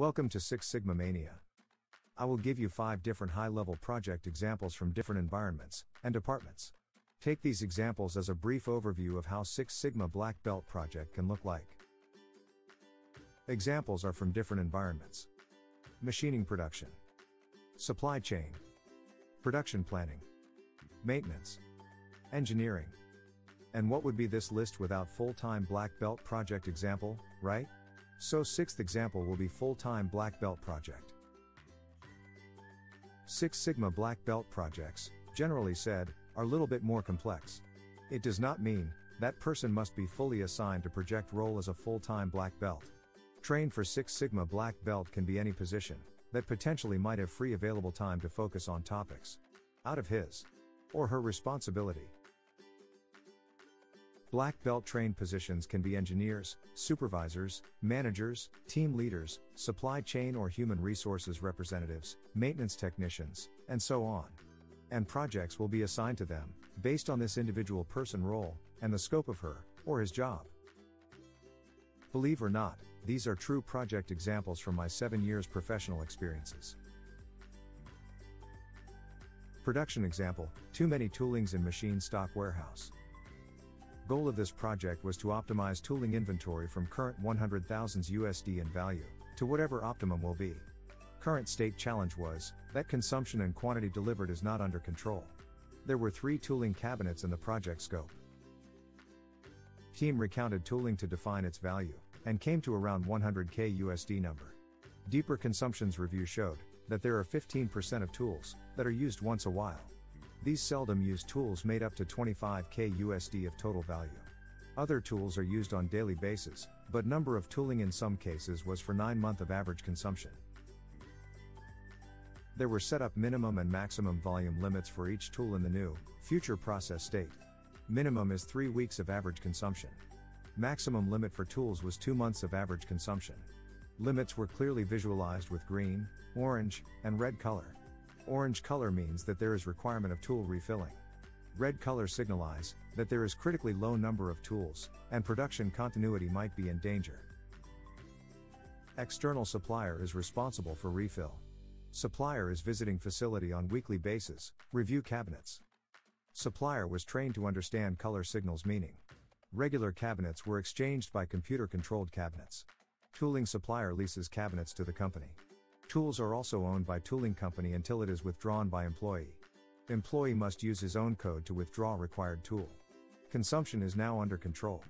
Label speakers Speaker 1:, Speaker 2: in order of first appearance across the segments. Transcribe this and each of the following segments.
Speaker 1: Welcome to Six Sigma Mania. I will give you five different high level project examples from different environments and departments. Take these examples as a brief overview of how Six Sigma Black Belt project can look like. Examples are from different environments machining production, supply chain, production planning, maintenance, engineering. And what would be this list without full time black belt project example, right? So, sixth example will be full time black belt project. Six Sigma black belt projects, generally said, are a little bit more complex. It does not mean that person must be fully assigned to project role as a full time black belt. Train for Six Sigma black belt can be any position that potentially might have free available time to focus on topics out of his or her responsibility. Black belt trained positions can be engineers, supervisors, managers, team leaders, supply chain or human resources representatives, maintenance technicians, and so on. And projects will be assigned to them, based on this individual person role, and the scope of her, or his job. Believe or not, these are true project examples from my seven years professional experiences. Production example Too many toolings in machine stock warehouse. Goal of this project was to optimize tooling inventory from current 100,000 USD in value to whatever optimum will be. Current state challenge was that consumption and quantity delivered is not under control. There were three tooling cabinets in the project scope. Team recounted tooling to define its value and came to around 100k USD number. Deeper consumptions review showed that there are 15% of tools that are used once a while. These seldom used tools made up to 25k USD of total value. Other tools are used on daily basis, but number of tooling in some cases was for 9 month of average consumption. There were set up minimum and maximum volume limits for each tool in the new, future process state. Minimum is 3 weeks of average consumption. Maximum limit for tools was 2 months of average consumption. Limits were clearly visualized with green, orange, and red color. Orange color means that there is requirement of tool refilling. Red color signalize that there is critically low number of tools, and production continuity might be in danger. External supplier is responsible for refill. Supplier is visiting facility on weekly basis, review cabinets. Supplier was trained to understand color signals meaning. Regular cabinets were exchanged by computer controlled cabinets. Tooling supplier leases cabinets to the company. Tools are also owned by tooling company until it is withdrawn by employee. Employee must use his own code to withdraw required tool. Consumption is now under control.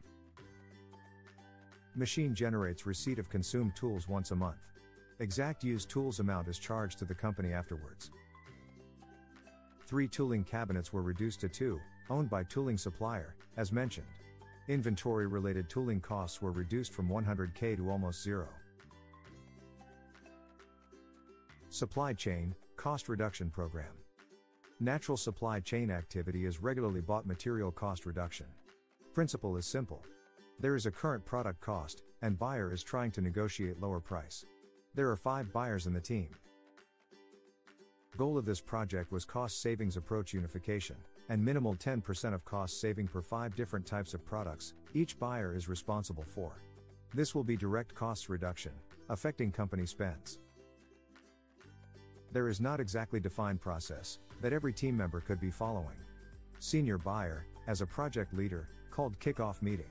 Speaker 1: Machine generates receipt of consumed tools once a month. Exact used tools amount is charged to the company afterwards. Three tooling cabinets were reduced to two, owned by tooling supplier, as mentioned. Inventory related tooling costs were reduced from 100k to almost zero. Supply Chain Cost Reduction Program. Natural supply chain activity is regularly bought material cost reduction. Principle is simple. There is a current product cost, and buyer is trying to negotiate lower price. There are five buyers in the team. Goal of this project was cost savings approach unification, and minimal 10% of cost saving per five different types of products, each buyer is responsible for. This will be direct cost reduction, affecting company spends. There is not exactly defined process that every team member could be following. Senior buyer, as a project leader, called kickoff meeting.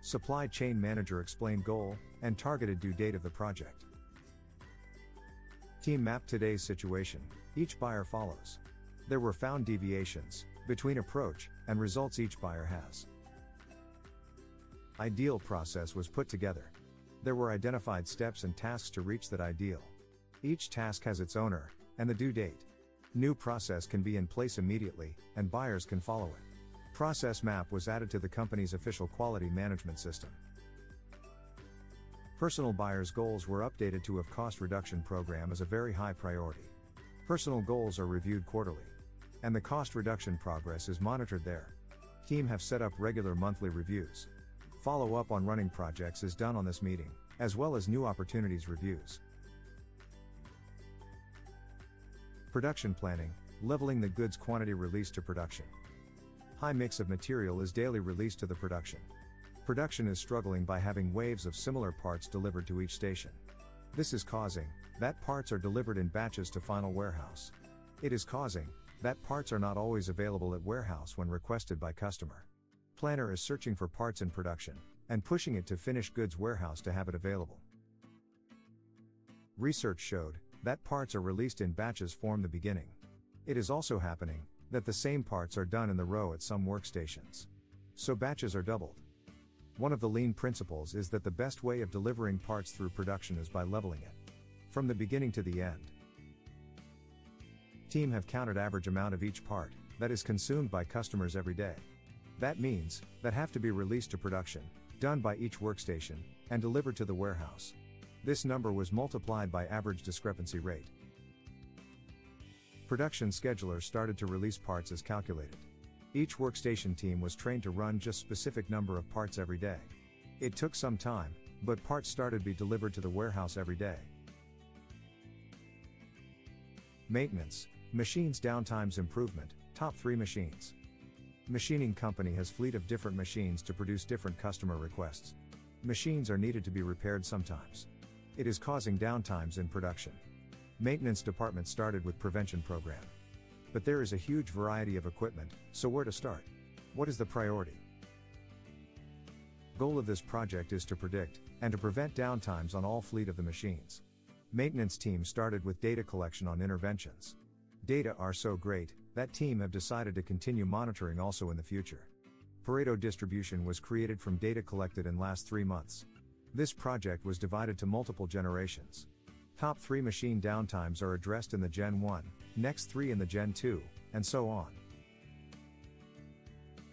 Speaker 1: Supply chain manager explained goal and targeted due date of the project. Team map today's situation, each buyer follows. There were found deviations between approach and results each buyer has. Ideal process was put together. There were identified steps and tasks to reach that ideal. Each task has its owner, and the due date. New process can be in place immediately, and buyers can follow it. Process map was added to the company's official quality management system. Personal buyers' goals were updated to have cost reduction program as a very high priority. Personal goals are reviewed quarterly. And the cost reduction progress is monitored there. Team have set up regular monthly reviews. Follow up on running projects is done on this meeting, as well as new opportunities reviews. Production planning, leveling the goods quantity released to production. High mix of material is daily released to the production. Production is struggling by having waves of similar parts delivered to each station. This is causing that parts are delivered in batches to final warehouse. It is causing that parts are not always available at warehouse when requested by customer. Planner is searching for parts in production and pushing it to finished goods warehouse to have it available. Research showed that parts are released in batches form the beginning. It is also happening that the same parts are done in the row at some workstations. So batches are doubled. One of the lean principles is that the best way of delivering parts through production is by leveling it. From the beginning to the end. Team have counted average amount of each part that is consumed by customers every day. That means that have to be released to production, done by each workstation, and delivered to the warehouse. This number was multiplied by average discrepancy rate. Production schedulers started to release parts as calculated. Each workstation team was trained to run just specific number of parts every day. It took some time, but parts started to be delivered to the warehouse every day. Maintenance, Machines downtimes improvement, top 3 machines. Machining company has fleet of different machines to produce different customer requests. Machines are needed to be repaired sometimes. It is causing downtimes in production. Maintenance department started with prevention program. But there is a huge variety of equipment, so where to start? What is the priority? Goal of this project is to predict and to prevent downtimes on all fleet of the machines. Maintenance team started with data collection on interventions. Data are so great, that team have decided to continue monitoring also in the future. Pareto distribution was created from data collected in last 3 months. This project was divided to multiple generations. Top 3 machine downtimes are addressed in the Gen 1, next 3 in the Gen 2, and so on.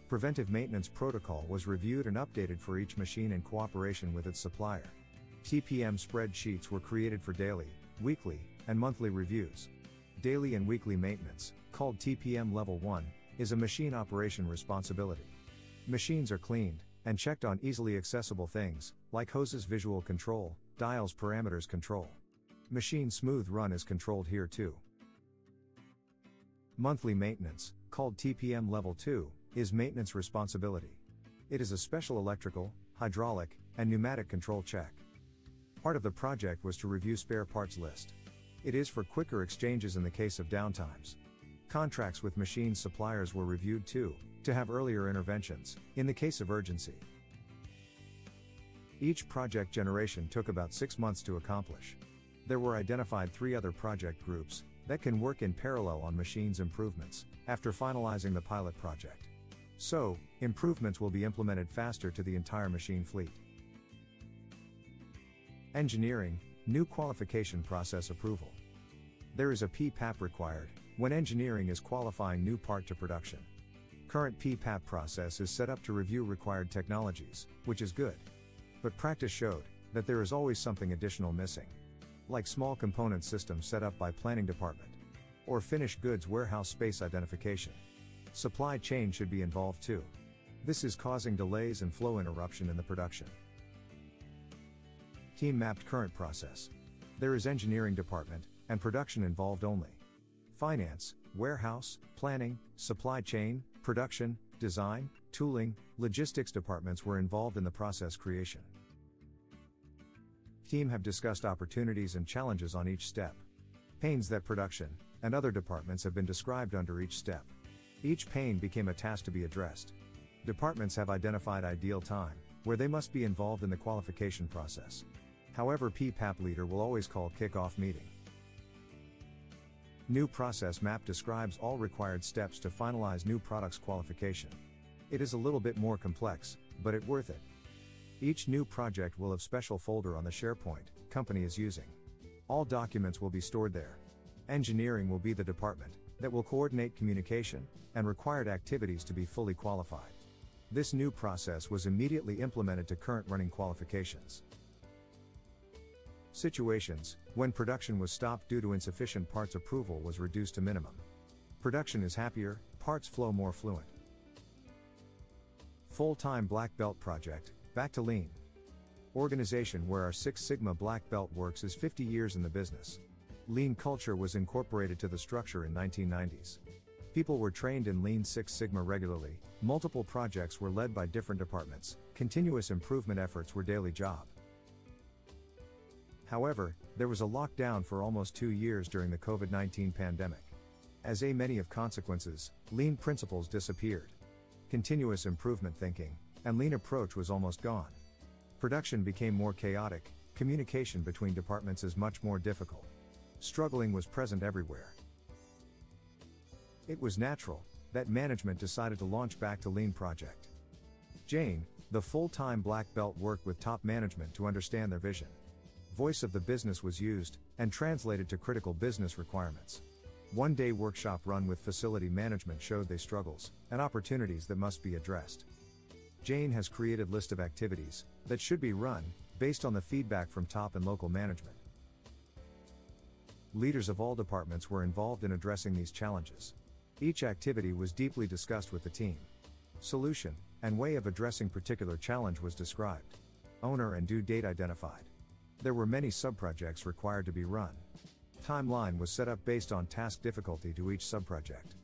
Speaker 1: Preventive maintenance protocol was reviewed and updated for each machine in cooperation with its supplier. TPM spreadsheets were created for daily, weekly, and monthly reviews. Daily and weekly maintenance, called TPM Level 1, is a machine operation responsibility. Machines are cleaned and checked on easily accessible things, like hoses visual control, dials parameters control. Machine smooth run is controlled here too. Monthly maintenance, called TPM Level 2, is maintenance responsibility. It is a special electrical, hydraulic, and pneumatic control check. Part of the project was to review spare parts list. It is for quicker exchanges in the case of downtimes. Contracts with machine suppliers were reviewed too, to have earlier interventions, in the case of urgency. Each project generation took about six months to accomplish. There were identified three other project groups that can work in parallel on machines improvements after finalizing the pilot project. So, improvements will be implemented faster to the entire machine fleet. Engineering, New qualification process approval. There is a PPAP required when engineering is qualifying new part to production. Current PPAP process is set up to review required technologies, which is good. But practice showed that there is always something additional missing. Like small component systems set up by planning department or finished goods warehouse space identification. Supply chain should be involved too. This is causing delays and flow interruption in the production. Team mapped current process. There is engineering department and production involved only. Finance, warehouse, planning, supply chain, production, design, tooling, logistics departments were involved in the process creation. Team have discussed opportunities and challenges on each step. Pains that production and other departments have been described under each step. Each pain became a task to be addressed. Departments have identified ideal time where they must be involved in the qualification process. However, PPAP leader will always call kickoff meeting. New process map describes all required steps to finalize new products qualification. It is a little bit more complex, but it worth it. Each new project will have special folder on the SharePoint company is using. All documents will be stored there. Engineering will be the department that will coordinate communication and required activities to be fully qualified. This new process was immediately implemented to current running qualifications. Situations, when production was stopped due to insufficient parts approval was reduced to minimum. Production is happier, parts flow more fluent. Full-time Black Belt project, back to lean. Organization where our Six Sigma Black Belt works is 50 years in the business. Lean culture was incorporated to the structure in 1990s. People were trained in Lean Six Sigma regularly, multiple projects were led by different departments, continuous improvement efforts were daily job. However, there was a lockdown for almost two years during the COVID 19 pandemic. As a many of consequences, lean principles disappeared. Continuous improvement thinking, and lean approach was almost gone. Production became more chaotic, communication between departments is much more difficult. Struggling was present everywhere. It was natural that management decided to launch back to Lean project. Jane, the full-time black belt worked with top management to understand their vision. Voice of the business was used and translated to critical business requirements. One day workshop run with facility management showed they struggles and opportunities that must be addressed. Jane has created list of activities that should be run based on the feedback from top and local management. Leaders of all departments were involved in addressing these challenges. Each activity was deeply discussed with the team. Solution and way of addressing particular challenge was described. Owner and due date identified. There were many subprojects required to be run. Timeline was set up based on task difficulty to each subproject.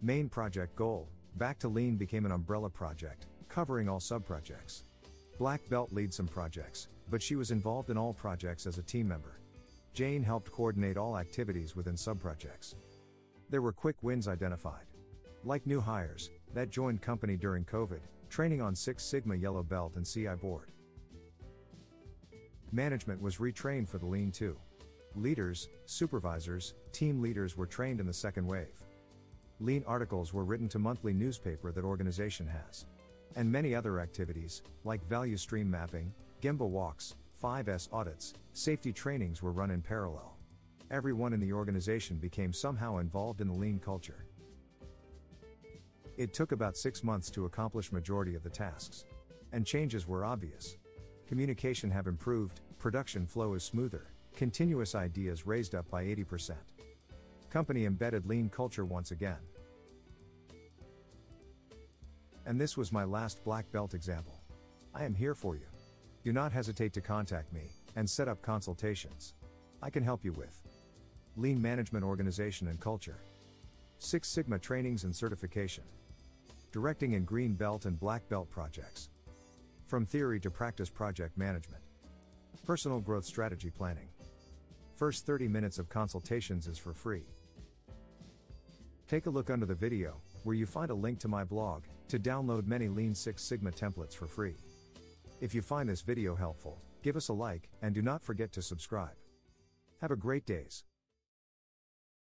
Speaker 1: Main project goal Back to Lean became an umbrella project, covering all subprojects. Black Belt leads some projects, but she was involved in all projects as a team member. Jane helped coordinate all activities within subprojects. There were quick wins identified. Like new hires, that joined company during COVID, training on Six Sigma Yellow Belt and CI board. Management was retrained for the Lean 2. Leaders, supervisors, team leaders were trained in the second wave. Lean articles were written to monthly newspaper that organization has and many other activities, like value stream mapping, Gemba walks, 5S audits, safety trainings were run in parallel. Everyone in the organization became somehow involved in the lean culture. It took about six months to accomplish majority of the tasks. And changes were obvious. Communication have improved, production flow is smoother, continuous ideas raised up by 80%. Company embedded lean culture once again. And this was my last black belt example. I am here for you. Do not hesitate to contact me and set up consultations. I can help you with lean management organization and culture, Six Sigma trainings and certification, directing in green belt and black belt projects, from theory to practice project management, personal growth strategy planning. First 30 minutes of consultations is for free. Take a look under the video, where you find a link to my blog, to download many Lean Six Sigma templates for free. If you find this video helpful, give us a like, and do not forget to subscribe. Have a great days.